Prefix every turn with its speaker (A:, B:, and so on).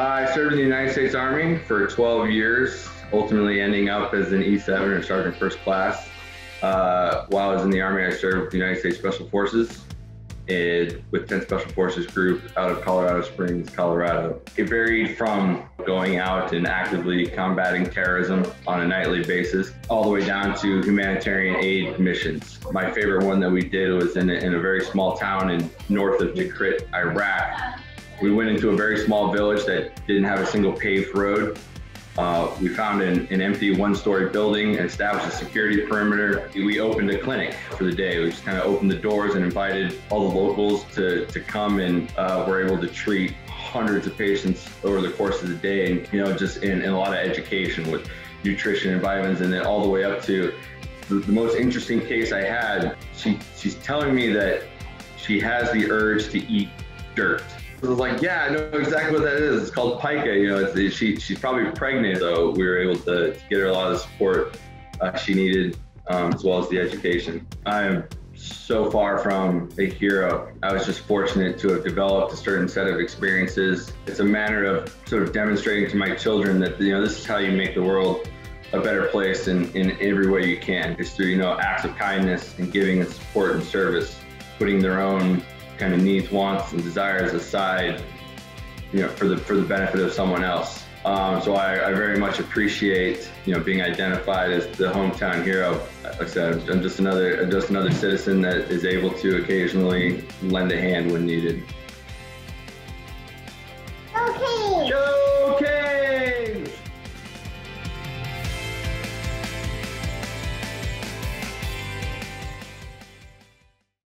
A: I served in the United States Army for 12 years, ultimately ending up as an E7 or Sergeant First Class. Uh, while I was in the Army, I served with the United States Special Forces and with 10 Special Forces Group out of Colorado Springs, Colorado. It varied from going out and actively combating terrorism on a nightly basis, all the way down to humanitarian aid missions. My favorite one that we did was in a, in a very small town in north of Tikrit, Iraq. We went into a very small village that didn't have a single paved road. Uh, we found an, an empty one-story building and established a security perimeter. We opened a clinic for the day. We just kind of opened the doors and invited all the locals to, to come and uh, we're able to treat hundreds of patients over the course of the day and, you know, just in, in a lot of education with nutrition and vitamins and then all the way up to the, the most interesting case I had, she, she's telling me that she has the urge to eat dirt. I was like, yeah, I know exactly what that is. It's called pica. You know, she, she's probably pregnant, so we were able to, to get her a lot of support uh, she needed, um, as well as the education. I am so far from a hero. I was just fortunate to have developed a certain set of experiences. It's a matter of sort of demonstrating to my children that, you know, this is how you make the world a better place in, in every way you can. It's through, you know, acts of kindness and giving and support and service, putting their own kind of needs, wants, and desires aside, you know, for the for the benefit of someone else. Um, so I, I, very much appreciate, you know, being identified as the hometown hero. Like I said, I'm just another just another citizen that is able to occasionally lend a hand when needed.